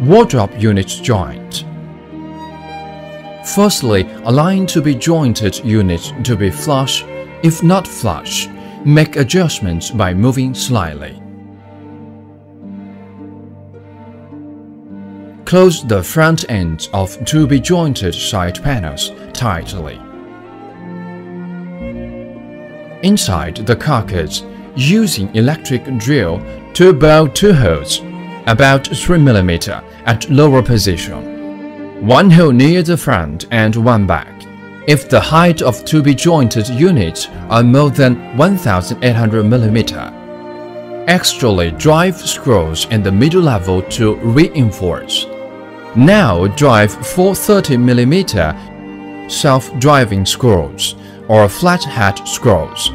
Wardrobe unit joint Firstly, align to be jointed unit to be flush. If not flush, make adjustments by moving slightly. Close the front ends of to-be jointed side panels tightly. Inside the carcass, using electric drill to bow two holes, about 3 mm at lower position. One hole near the front and one back. If the height of to-be jointed units are more than 1800 mm, extrally drive screws in the middle level to reinforce. Now drive 430 mm self-driving screws or flathead screws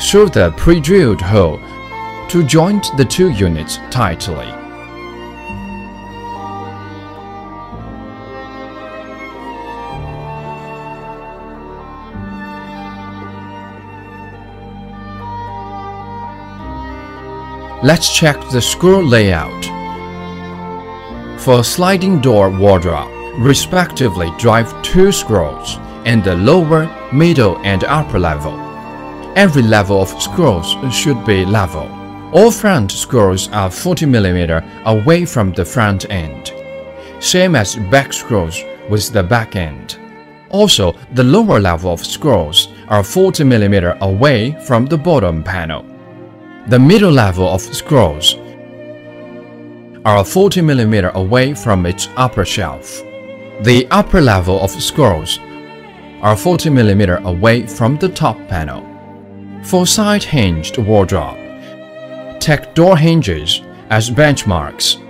through the pre-drilled hole to joint the two units tightly. Let's check the screw layout. For sliding door wardrobe, respectively drive two screws in the lower, middle and upper level. Every level of screws should be level. All front scrolls are 40 mm away from the front end, same as back scrolls with the back end. Also, the lower level of scrolls are 40 mm away from the bottom panel. The middle level of scrolls are 40 mm away from its upper shelf. The upper level of scrolls are 40 mm away from the top panel. For side-hinged wardrobe, take door hinges as benchmarks.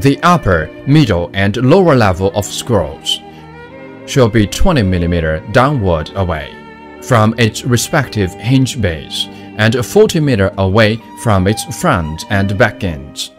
The upper, middle, and lower level of screws should be 20 mm downward away from its respective hinge base and 40 mm away from its front and back ends.